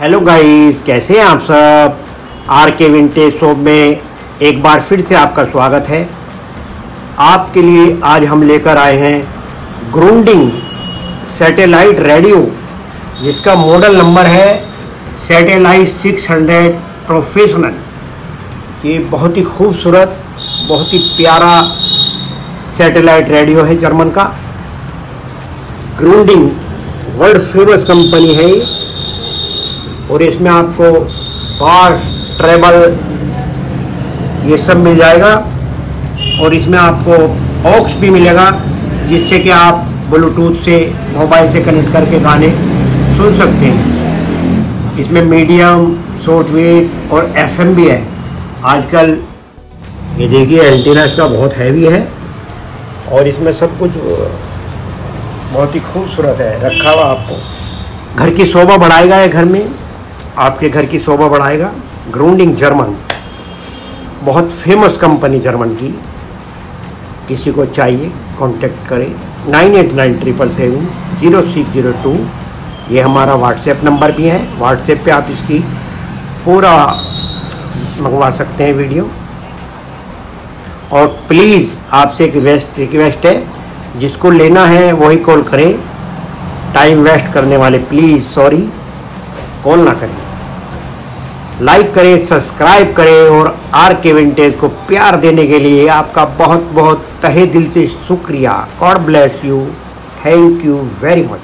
Hello guys, कैसे हैं आप सब? आर के विंटेज शॉप में एक बार फिर से आपका स्वागत है। आपके लिए आज हम लेकर आए हैं ग्रूंडिंग सैटेलाइट रेडियो, जिसका मॉडल नंबर है सैटेलाइट 600 प्रोफेशनल। ये बहुत ही खूबसूरत, बहुत ही प्यारा सैटेलाइट रेडियो है जर्मन का। ग्रूंडिंग वर्ल्ड फ़ेमस कंपनी है और इसमें आपको फास्ट ट्रेबल, ये सब मिल जाएगा। और इसमें आपको ऑक्स भी मिलेगा, जिससे कि आप ब्लूटूथ से, मोबाइल से कनेक्ट करके गाने सुन सकते हैं। इसमें मीडियम शॉर्ट वेव और एफएम भी है। आजकल ये देखिए, एंटीना इसका बहुत हैवी है। और इसमें सब कुछ बहुत ही खूबसूरत है, रखा हुआ आपको। घर की शोभा बढ़ाएगा ये घर में। आपके घर की शोभा बढ़ाएगा। ग्राउंडिंग जर्मन बहुत फ़ेमस कंपनी जर्मन की। किसी को चाहिए कांटेक्ट करें। Nine eight nine triple seven zero six zero two ये हमारा व्हाट्सएप नंबर भी है। व्हाट्सएप पे आप इसकी पूरा मंगवा सकते हैं वीडियो और प्लीज़ आपसे एक रिक्वेस्ट रिक्वेस्ट है। जिसको लेना है, वही कॉल करें। टाइम वेस्ट करने वाले प्लीज़ सॉरी कॉल ना करें। लाइक करें सब्सक्राइब करें और आर के विंटेज को प्यार देने के लिए आपका बहुत बहुत तहे दिल से शुक्रिया। God bless you thank you very much